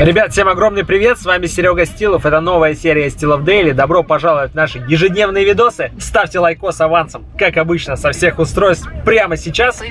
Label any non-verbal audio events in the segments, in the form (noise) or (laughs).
Ребят, всем огромный привет, с вами Серега Стилов, это новая серия Стилов Daily. Добро пожаловать в наши ежедневные видосы. Ставьте лайкос авансом, как обычно, со всех устройств прямо сейчас.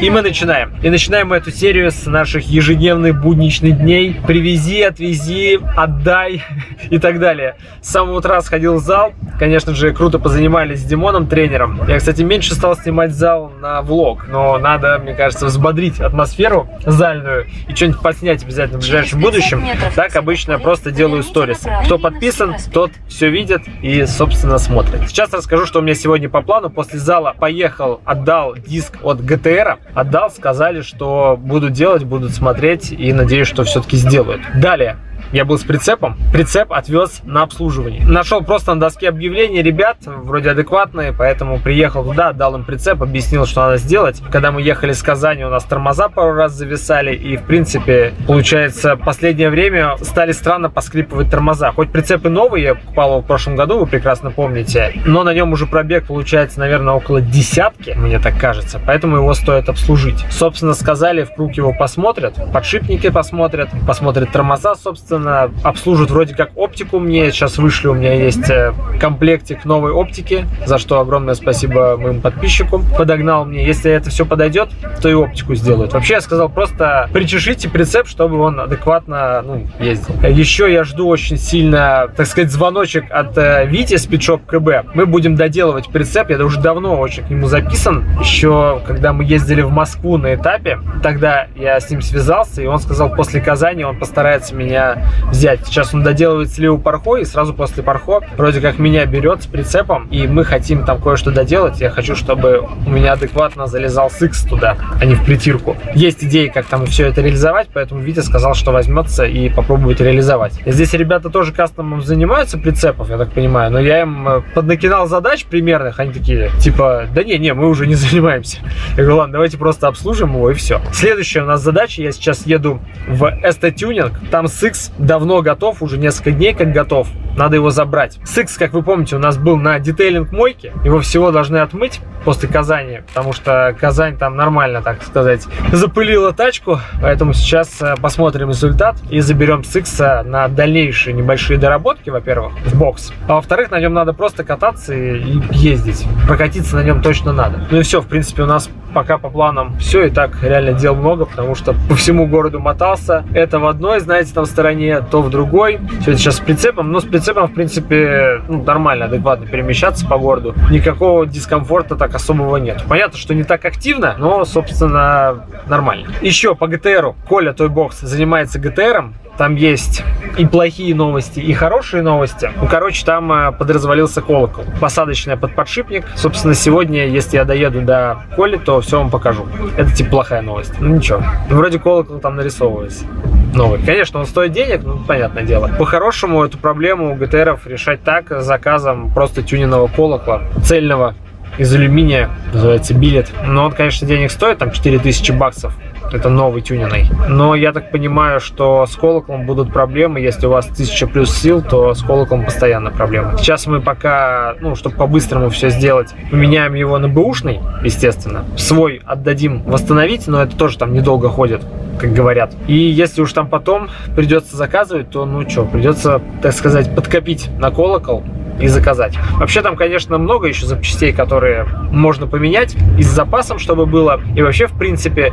И мы начинаем. И начинаем мы эту серию с наших ежедневных будничных дней. Привези, отвези, отдай (laughs) и так далее. С самого утра сходил в зал. Конечно же, круто позанимались с Димоном, тренером. Я, кстати, меньше стал снимать зал на влог, но надо, мне кажется, взбодрить атмосферу зальную и что-нибудь подснять обязательно в ближайшем будущем общем, так обычно просто делаю сторис. Кто подписан, тот все видит и, собственно, смотрит. Сейчас расскажу, что у меня сегодня по плану. После зала поехал, отдал диск от GT-R. Отдал, сказали, что будут делать, будут смотреть и надеюсь, что все-таки сделают. Далее. Я был с прицепом. Прицеп отвез на обслуживание. Нашел просто на доске объявлений ребят, вроде адекватные, поэтому приехал туда, дал им прицеп, объяснил, что надо сделать. Когда мы ехали с Казани, у нас тормоза пару раз зависали, и, в принципе, получается, последнее время стали странно поскрипывать тормоза. Хоть прицепы новые, я покупал его в прошлом году, вы прекрасно помните, но на нем уже пробег получается, наверное, около десятки, мне так кажется, поэтому его стоит обслужить. Собственно, сказали, в круг его посмотрят, подшипники посмотрят, посмотрят тормоза, собственно, собственно, обслуживают вроде как оптику мне. Сейчас вышли, у меня есть э, комплектик новой оптики, за что огромное спасибо моим подписчикам. Подогнал мне. Если это все подойдет, то и оптику сделают. Вообще, я сказал, просто причешите прицеп, чтобы он адекватно ну, ездил. Еще я жду очень сильно, так сказать, звоночек от э, Вити Спидшоп КБ. Мы будем доделывать прицеп. Я уже давно очень к нему записан. Еще когда мы ездили в Москву на этапе, тогда я с ним связался, и он сказал, после Казани он постарается меня взять. Сейчас он доделывает сливу пархо, и сразу после пархо вроде как меня берет с прицепом, и мы хотим там кое-что доделать. Я хочу, чтобы у меня адекватно залезал сикс туда, а не в притирку. Есть идеи, как там все это реализовать, поэтому Витя сказал, что возьмется и попробует реализовать. Здесь ребята тоже кастомом занимаются прицепов, я так понимаю, но я им э, поднакидал задач примерных, они такие, типа, да не, не, мы уже не (laughs) занимаемся. Я говорю, ладно, давайте просто обслужим его и все. Следующая у нас задача, я сейчас еду в Tuning, там Six давно готов, уже несколько дней как готов. Надо его забрать. Сикс, как вы помните, у нас был на детейлинг мойке. Его всего должны отмыть после Казани, потому что Казань там нормально, так сказать, запылила тачку. Поэтому сейчас э, посмотрим результат и заберем Сикса на дальнейшие небольшие доработки, во-первых, в бокс. А во-вторых, на нем надо просто кататься и ездить. Прокатиться на нем точно надо. Ну и все, в принципе, у нас пока по планам все, и так реально дел много, потому что по всему городу мотался. Это в одной, знаете, там стороне, то в другой. Все это сейчас с прицепом, но с прицепом, в принципе, ну, нормально, адекватно перемещаться по городу. Никакого дискомфорта так особого нет. Понятно, что не так активно, но, собственно, нормально. Еще по ГТРу. Коля Тойбокс занимается ГТРом, там есть и плохие новости, и хорошие новости. Ну, короче, там э, подразвалился колокол. Посадочная под подшипник. Собственно, сегодня, если я доеду до Коли, то все вам покажу. Это типа плохая новость. Ну ничего. Вроде колокол там нарисовывается новый. Конечно, он стоит денег, ну, понятное дело. По-хорошему, эту проблему у ГТРов решать так, заказом просто тюненного колокола, цельного, из алюминия, называется билет. Но он, конечно, денег стоит, там 4000 баксов. Это новый тюненный. Но я так понимаю, что с колоколом будут проблемы. Если у вас 1000 плюс сил, то с колоколом постоянно проблемы. Сейчас мы пока, ну, чтобы по-быстрому все сделать, поменяем его на бэушный, естественно. Свой отдадим восстановить, но это тоже там недолго ходит как говорят. И если уж там потом придется заказывать, то ну что, придется, так сказать, подкопить на колокол, и заказать. Вообще там, конечно, много еще запчастей, которые можно поменять и с запасом, чтобы было, и вообще, в принципе.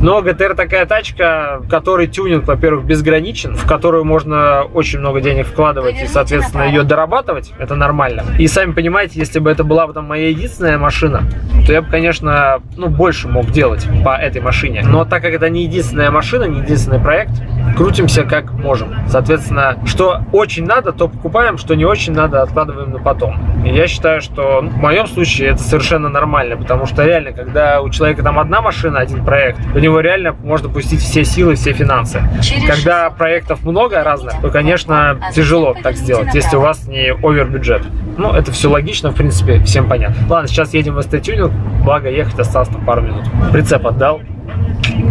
Но ГТР такая тачка, который тюнинг, во-первых, безграничен, в которую можно очень много денег вкладывать и, соответственно, ее дорабатывать. Это нормально. И сами понимаете, если бы это была там моя единственная машина, то я бы, конечно, ну, больше мог делать по этой машине. Но так как это не единственная машина, не единственный проект, крутимся как можем. Соответственно, что очень надо, то покупаем, что не очень надо, откладываем откладываем на потом. И я считаю, что в моем случае это совершенно нормально, потому что реально, когда у человека там одна машина, один проект, у него реально можно пустить все силы, все финансы. Когда проектов много разных, то, конечно, тяжело так сделать, если у вас не овер-бюджет. Ну, это все логично, в принципе, всем понятно. Ладно, сейчас едем в ст благо ехать осталось там пару минут. Прицеп отдал.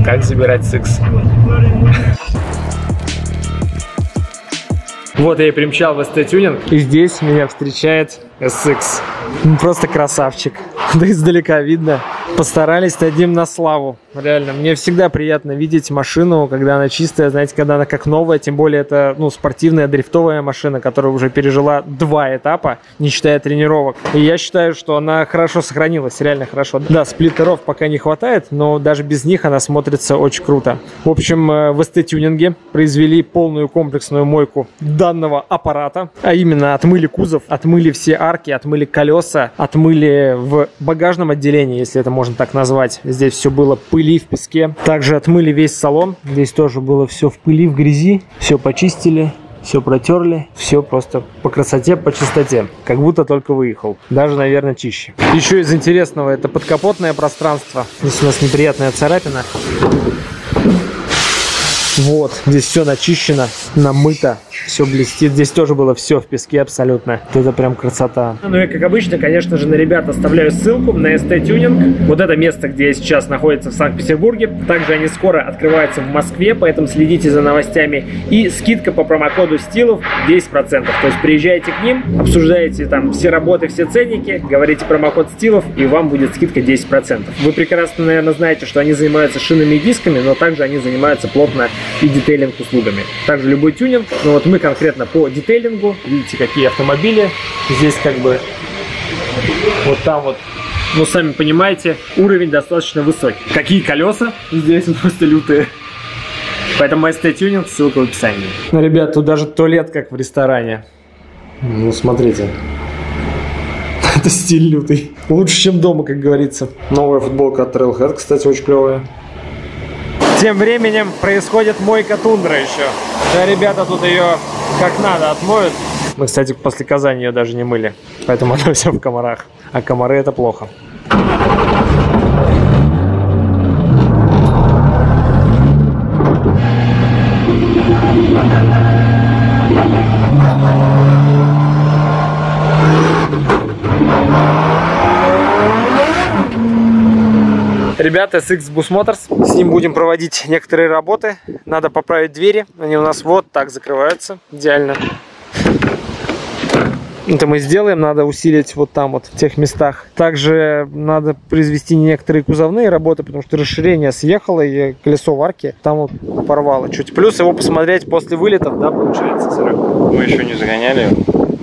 Как забирать сикс? Вот я и примчал в ST Tuning. И здесь меня встречает SX. Ну, просто красавчик. (laughs) Да издалека видно. Постарались над на славу. Реально, мне всегда приятно видеть машину, когда она чистая, знаете, когда она как новая, тем более это, ну, спортивная дрифтовая машина, которая уже пережила два этапа, не считая тренировок. И я считаю, что она хорошо сохранилась, реально хорошо. Да, сплиттеров пока не хватает, но даже без них она смотрится очень круто. В общем, э, в ST-тюнинге произвели полную комплексную мойку данного аппарата, а именно отмыли кузов, отмыли все арки, отмыли колеса, отмыли в багажном отделении, если это можно можно так назвать. Здесь все было пыли в песке. Также отмыли весь салон. Здесь тоже было все в пыли, в грязи. Все почистили все протерли, все просто по красоте, по чистоте, как будто только выехал, даже, наверное, чище. Еще из интересного, это подкапотное пространство, здесь у нас неприятная царапина, вот, здесь все начищено, намыто, все блестит. Здесь тоже было все в песке абсолютно. Это прям красота. Ну и как обычно, конечно же, на ребят оставляю ссылку на ST Tuning. Вот это место, где я сейчас находится в Санкт-Петербурге. Также они скоро открываются в Москве, поэтому следите за новостями. И скидка по промокоду Стилов 10%. То есть приезжайте к ним, обсуждаете там все работы, все ценники, говорите промокод Стилов, и вам будет скидка 10%. Вы прекрасно, наверное, знаете, что они занимаются шинами и дисками, но также они занимаются плотно и детейлинг услугами. Также любой тюнинг, но вот мы конкретно по детейлингу, видите, какие автомобили, здесь как бы вот там вот ну, сами понимаете, уровень достаточно высокий. Какие колеса здесь (laughs) просто лютые. Поэтому ST Tuning, ссылка в описании. Ну, ребят, тут даже туалет, как в ресторане. Ну, смотрите. (laughs) Это стиль лютый. Лучше, чем дома, как говорится. Новая футболка от Trailhead, кстати, очень клевая. Тем временем происходит мойка тундра еще. Да, ребята тут ее как надо отмоют. Мы, кстати, после Казани ее даже не мыли. Поэтому оно (laughs) все в комарах. А комары это плохо. Ребята, SX Bus Motors. С ним будем проводить некоторые работы. Надо поправить двери. Они у нас вот так закрываются. Идеально. Это мы сделаем, надо усилить вот там вот, в тех местах. Также надо произвести некоторые кузовные работы, потому что расширение съехало и колесо в арке там вот порвало чуть. Плюс его посмотреть после вылетов, да, получается, Серега? Мы еще не загоняли,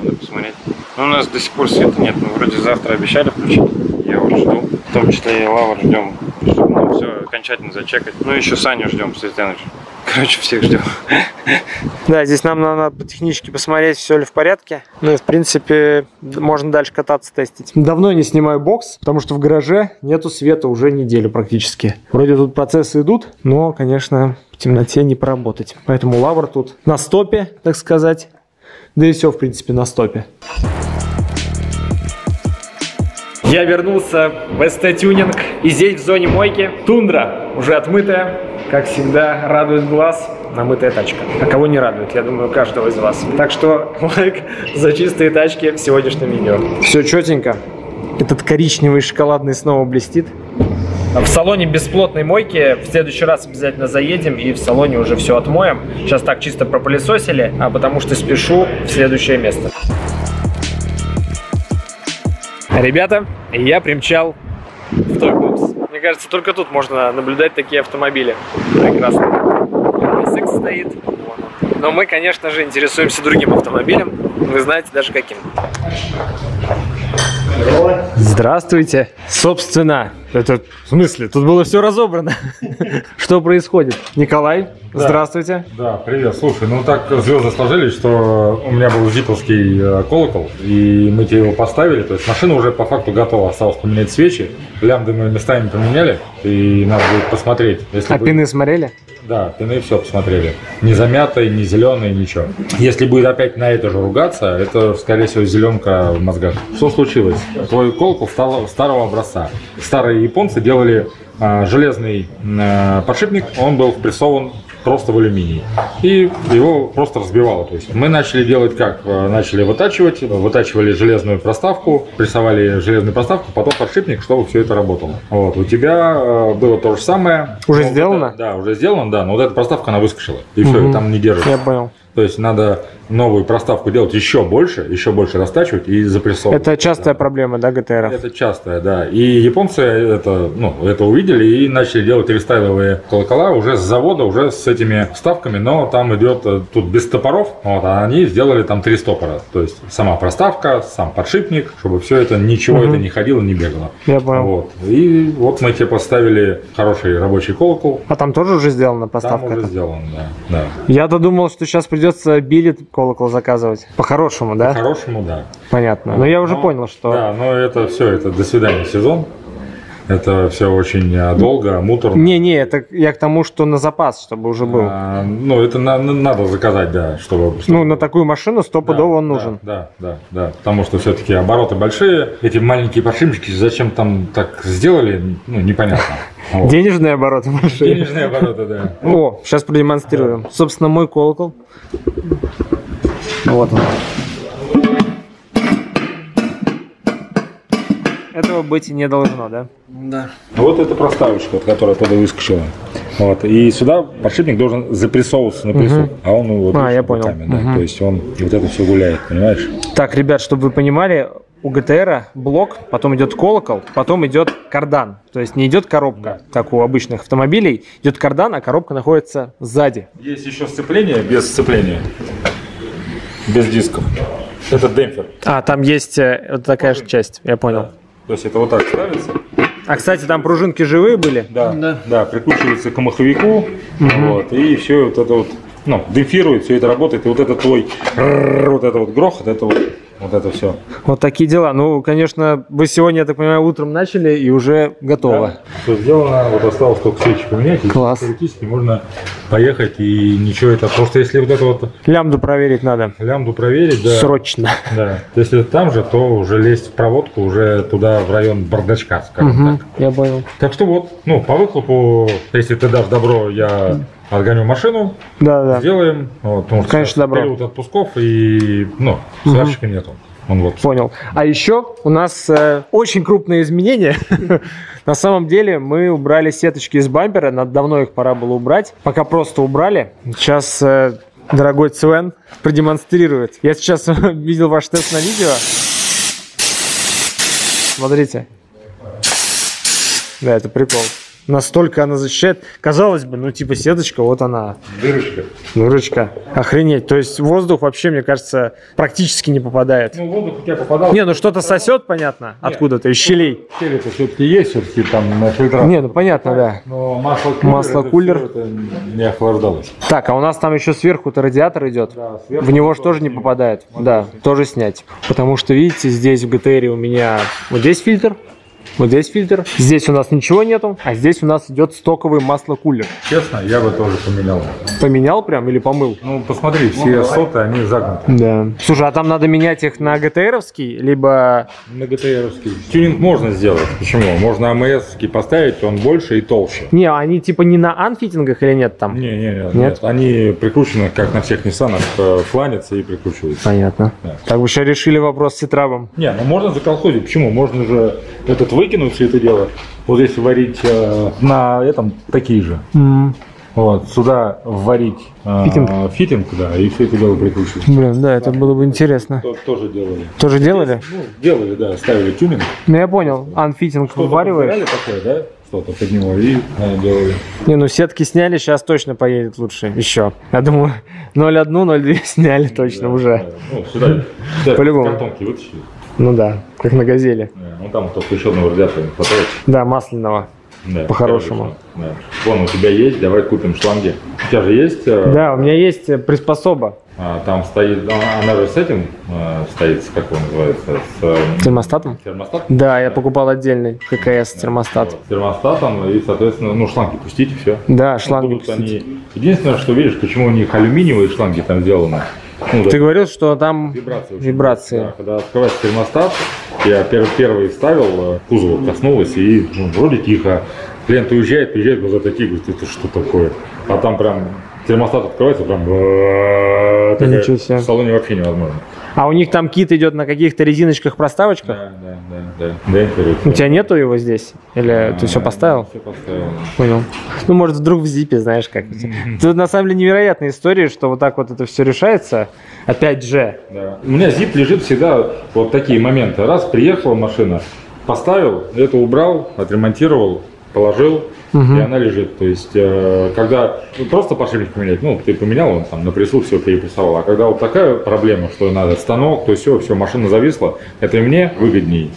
надо посмотреть. Но ну, у нас до сих пор света нет, мы вроде завтра обещали включить. Я вот жду. В том числе и Лавр ждем, чтобы нам все окончательно зачекать. Ну еще Саню ждем, Светланович. Короче, всех ждем. Да, здесь нам надо по технически посмотреть, все ли в порядке. Ну и, в принципе, можно дальше кататься, тестить. Давно не снимаю бокс, потому что в гараже нету света уже неделю практически. Вроде тут процессы идут, но, конечно, в темноте не поработать. Поэтому лавр тут на стопе, так сказать. Да и все, в принципе, на стопе. Я вернулся в ST Tuning и здесь в зоне мойки тундра, уже отмытая, как всегда, радует глаз намытая тачка. А кого не радует, я думаю, каждого из вас. Так что (laughs) лайк за чистые тачки в сегодняшнем видео. Все четенько. Этот коричневый шоколадный снова блестит. В салоне бесплотной мойки в следующий раз обязательно заедем и в салоне уже все отмоем. Сейчас так чисто пропылесосили, а потому что спешу в следующее место. Ребята, я примчал в Тойбокс. Мне кажется, только тут можно наблюдать такие автомобили. Прекрасно. SX стоит. Но мы, конечно же, интересуемся другим автомобилем. Вы знаете даже каким. Здравствуйте. Собственно, это в смысле? Тут было все разобрано. (laughs) Что происходит? Николай, да. здравствуйте. Да, привет. Слушай, ну так звезды сложились, что у меня был зиповский э, колокол, и мы тебе его поставили. То есть машина уже по факту готова. Осталось поменять свечи. Лямды мы местами поменяли, и надо будет посмотреть. Если а будет... пины смотрели? Да, пины все посмотрели. Не замятый, не зеленый, ничего. Если будет опять на это же ругаться, это, скорее всего, зеленка в мозгах. Что случилось? Твой колокол стал старого образца. Старые японцы делали а, железный а, подшипник, он был впрессован просто в алюминий. И его просто разбивало. То есть мы начали делать как? А, начали вытачивать, вытачивали железную проставку, прессовали железную проставку, потом подшипник, чтобы все это работало. Вот. У тебя было то же самое. Уже сделано? Это, да, уже сделано, да. Но вот эта проставка, она выскочила. И все, угу. там не держит. Я понял. То есть надо новую проставку делать еще больше, еще больше растачивать и запрессовывать. Это частая проблема, да, ГТР? Это частая, да. И японцы это, ну, это увидели и начали делать рестайловые колокола уже с завода, уже с этими вставками, но там идет э, тут без топоров, вот, а они сделали там три стопора. То есть сама проставка, сам подшипник, чтобы все это, ничего Мгм. это не ходило, не бегало. Я понял. Вот. И вот мы тебе поставили хороший рабочий колокол. А там тоже уже сделана Там поставка? уже сделан, да. да. Я-то думал, что сейчас придется билет колокол заказывать. По-хорошему, да? По-хорошему, да. Понятно. Но я уже Но- понял, что... Да, но это все, это до свидания сезон. Это все очень а, долго, муторно. Не-не, это я к тому, что на запас, чтобы уже был. А, ну, это на- на- надо заказать, да, чтобы... чтобы- Ну, на такую машину Да, стопудово он да, нужен. Да, да, да. Потому что все-таки обороты большие. Эти маленькие подшипнички зачем там так сделали, ну, непонятно. Вот. (laughs) Денежные обороты машины. Денежные обороты, да. О, сейчас продемонстрируем. Собственно, мой колокол. Вот он. Этого быть не должно, да? А Вот эта проставочка, вот, которая оттуда выскочила. Вот. И сюда подшипник должен запрессовываться на прессу. А он вот, А, я понял. руками, да. Мгм. То есть он и вот это все гуляет, понимаешь? Так, ребят, чтобы вы понимали, у ГТР блок, потом идет колокол, потом идет кардан. То есть не идет коробка, как у обычных автомобилей, идет кардан, а коробка находится сзади. Есть еще сцепление без сцепления. Без дисков. Это демпфер. А, там есть э, вот такая же часть, я понял. То есть это вот так ставится. А, кстати, там пружинки живые были? Да, да, прикручивается к маховику. Вот, и все вот это вот, ну, демпфирует, все это работает. И вот это твой, вот это вот грохот, это вот, вот это все. Вот такие дела. Ну, конечно, вы сегодня, я так понимаю, утром начали и уже готово. Все сделано, вот осталось только свечи поменять. и Класс. Теоретически можно поехать и ничего это. Просто если вот это вот Лямду проверить надо. лямбду проверить, да. Срочно. Да. Если там же, то уже лезть в проводку уже туда, в район бардачка, скажем Мгм, так. я понял. Так что вот, ну, по выхлопу, если ты дашь добро, я отгоню машину, Да, да. сделаем. Вот, потому что Конечно, добро. период отпусков и, ну, сварщика нету. Он вот. Понял. А еще у нас э, очень крупные изменения. (laughs) На самом деле мы убрали сеточки из бампера. Надо давно их пора было убрать. Пока просто убрали. Сейчас э, дорогой Цвен продемонстрирует. Я сейчас (laughs) видел ваш тест на видео. Смотрите. Да, это прикол. Настолько она защищает. Казалось бы, ну типа сеточка, вот она. Дырочка. Дурочка. Охренеть. То есть воздух вообще, мне кажется, практически не попадает. Ну, воздух у тебя попадал. Не, ну что-то сосет, понятно, откуда-то, из щелей. Щели-то все-таки есть, все-таки там на фильтрах. Не, ну понятно, да. Но масло кулер, Масло это кулер. всё это не охлаждалось. Так, а у нас там еще сверху-то радиатор идет. Да, сверху В него же тоже не попадает. Да, тоже снять. Потому что, видите, здесь в ГТР у меня вот здесь фильтр, вот здесь фильтр. Здесь у нас ничего нету, а здесь у нас идет стоковый масло-кулер. Честно, я бы тоже поменял. Поменял прям или помыл? Ну, посмотри, все соты, они загнуты. Да. Слушай, а там надо менять их на ГТРовский, либо... На ГТРовский. Тюнинг можно сделать. Почему? Можно АМС поставить, он больше и толще. Не, они типа не на анфитингах или нет там? Не, не, не, Нет? нет. Они прикручены, как на всех Ниссанах, э, фланятся и прикручиваются. Понятно. Да. Так вы еще решили вопрос с Ситрабом. Не, ну можно заколхозить. Почему? Можно же этот выкинуть все это дело. Вот здесь варить э, на этом такие же. Вот, сюда варить э, Фитинг? фитинг, да, и все это дело прикручивать. Блин, да, это было бы интересно. То- тоже делали. Тоже делали? Ну, делали, да, ставили тюнинг. Ну, я понял. Анфитинг вывариваешь? такое, да? Что-то под него и э, делали. Не, ну сетки сняли, сейчас точно поедет лучше. Еще. Я думаю, (laughs) 0,1, 0,2 сняли точно Да, уже. да. Ну, сюда, сюда (laughs) По-любому. картонки вытащили. Ну да, как на газели. Да, Ну, там только еще одного радиатора не хватает. Да, масляного. Да, По-хорошему. Да. Вон у тебя есть, давай купим шланги. У тебя же есть? э, Да, у меня есть э, приспособа. а, там стоит, а, она же с этим э, стоит, как он называется, с э, Термостатом? термостатом. Да, я покупал отдельный ККС термостат. С термостатом и, соответственно, ну, шланги пустить и все. Да, шланги Будут пустить. они... Единственное, что видишь, почему у них алюминиевые шланги там сделаны. Ну, Ты говорил, что там Вибрации. очень вибрации. Да, когда открываешь термостат, я пер- первый ставил, э, кузова коснулась, и ну, вроде тихо. Клиент уезжает, приезжает, глаза такие, говорит, это что такое? А там прям термостат открывается, прям Ничего себе. в салоне вообще невозможно. А у них там кит идет на каких-то резиночках-проставочках? Да, да, да, да. Демпферы. У тебя нету его здесь? Или ты все поставил? Все поставил. Понял. Ну, может, вдруг в зипе, знаешь, как. Тут на самом деле невероятная история, что вот так вот это все решается. Опять же. Да. У меня зип лежит всегда вот такие моменты. Раз приехала машина, поставил, это убрал, отремонтировал, положил, Мгм. и она лежит. То есть, э, когда ну, просто подшипник поменять, ну, ты поменял, он там на прессу все перепрессовал. А когда вот такая проблема, что надо станок, то все, все, машина зависла, это и мне выгодней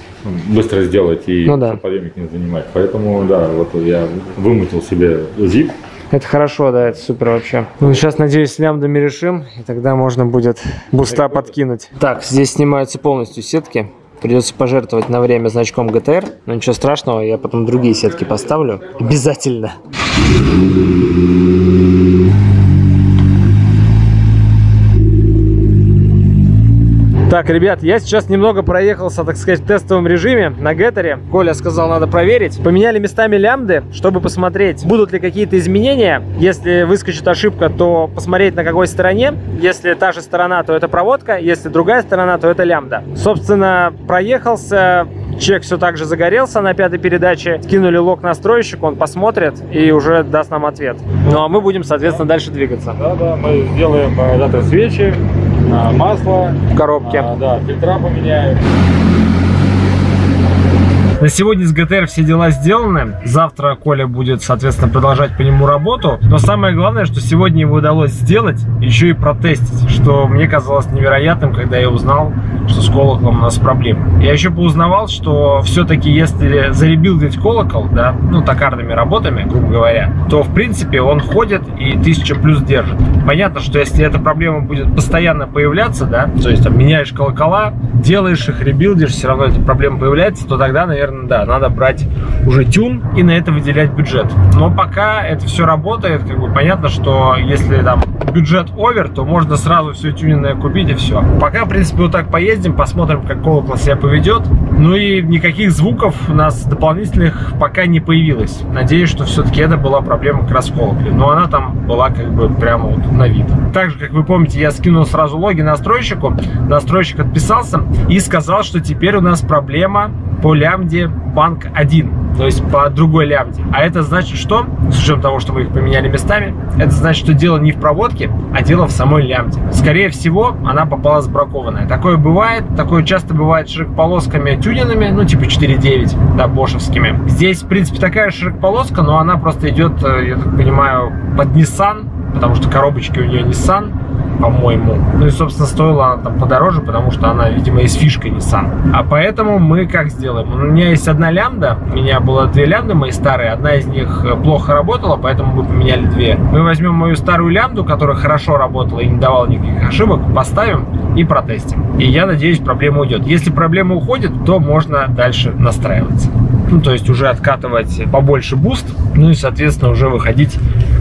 быстро сделать и Ну да. подъемник не занимать. Поэтому, да, вот я вымутил себе зип. Это хорошо, да, это супер вообще. Ну, сейчас, надеюсь, с лямбдами решим, и тогда можно будет буста подкинуть. Так, здесь снимаются полностью сетки. Придется пожертвовать на время значком GTR, но ничего страшного, я потом другие сетки поставлю. Обязательно. Так, ребят, я сейчас немного проехался, так сказать, в тестовом режиме на Геттере. Коля сказал, надо проверить. Поменяли местами лямбды, чтобы посмотреть, будут ли какие-то изменения. Если выскочит ошибка, то посмотреть на какой стороне. Если та же сторона, то это проводка. Если другая сторона, то это лямбда. Собственно, проехался, чек все так же загорелся на пятой передаче. Скинули лог настройщику, он посмотрит и уже даст нам ответ. Ну а мы будем, соответственно, дальше двигаться. Да, да, мы сделаем э, завтра свечи, масло, В коробке. а, да, фильтра поменяем. На сегодня с ГТР все дела сделаны. Завтра Коля будет, соответственно, продолжать по нему работу. Но самое главное, что сегодня его удалось сделать, еще и протестить, что мне казалось невероятным, когда я узнал, что с колоколом у нас проблемы. Я еще поузнавал, что все-таки если заребилдить колокол, да, ну, токарными работами, грубо говоря, то, в принципе, он ходит и 1000 плюс держит. Понятно, что если эта проблема будет постоянно появляться, да, то есть там меняешь колокола, делаешь их, ребилдишь, все равно эта проблема появляется, то тогда, наверное, да, надо брать уже тюн и на это выделять бюджет. Но пока это все работает, как бы понятно, что если там бюджет овер, то можно сразу все тюненное купить и все. Пока, в принципе, вот так поездим, посмотрим, как колокол себя поведет. Ну и никаких звуков у нас дополнительных пока не появилось. Надеюсь, что все-таки это была проблема как раз в. Но она там была как бы прямо вот на вид. Также, как вы помните, я скинул сразу логи настройщику. Настройщик отписался и сказал, что теперь у нас проблема по банк 1, то есть по другой лямбде. А это значит что? С учетом того, что мы их поменяли местами, это значит, что дело не в проводке, а дело в самой лямбде. Скорее всего, она попала сбракованная. Такое бывает, такое часто бывает широкополосками тюненными, ну типа 4.9, да, бошевскими. Здесь, в принципе, такая широкополоска, но она просто идет, э, я так понимаю, под Nissan, потому что коробочки у нее Nissan, по-моему. Ну и, собственно, стоила она там подороже, потому что она, видимо, и с фишкой Nissan. А поэтому мы как сделаем? У меня есть одна лямбда, у меня было две лямбды мои старые, одна из них э, плохо работала, поэтому мы поменяли две. Мы возьмем мою старую лямбду, которая хорошо работала и не давала никаких ошибок, поставим и протестим. И я надеюсь, проблема уйдет. Если проблема уходит, то можно дальше настраиваться. Ну, то есть уже откатывать побольше boost, ну и, соответственно, уже выходить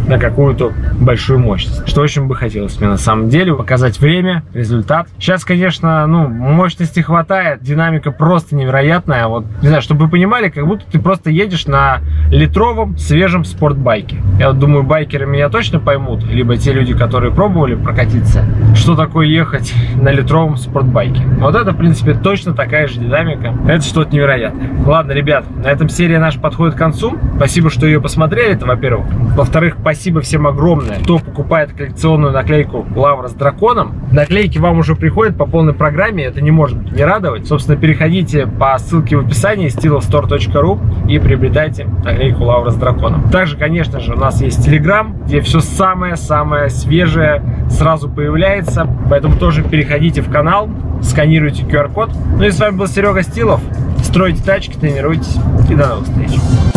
на какую-то большую мощность. Что очень бы хотелось мне на самом деле, показать время, результат. Сейчас, конечно, ну, мощности хватает, динамика просто невероятная. Вот, не знаю, чтобы вы понимали, как будто ты просто едешь на литровом свежем спортбайке. Я вот думаю, байкеры меня точно поймут, либо те люди, которые пробовали прокатиться, что такое ехать на литровом спортбайке. Вот это, в принципе, точно такая же динамика. Это что-то невероятное. Ладно, ребят, на этом серия наша подходит к концу. Спасибо, что ее посмотрели, это во-первых. Во-вторых, спасибо всем огромное, кто покупает коллекционную наклейку Лавра с драконом. Наклейки вам уже приходят по полной программе, это не может не радовать. Собственно, переходите по ссылке в описании stilostore.ru и приобретайте наклейку Лавра с драконом. Также, конечно же, у нас есть Telegram, где все самое-самое свежее сразу появляется, поэтому тоже переходите в канал, сканируйте QR-код. Ну и с вами был Серега Стилов. Стройте тачки, тренируйтесь и до новых встреч.